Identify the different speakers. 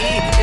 Speaker 1: eat.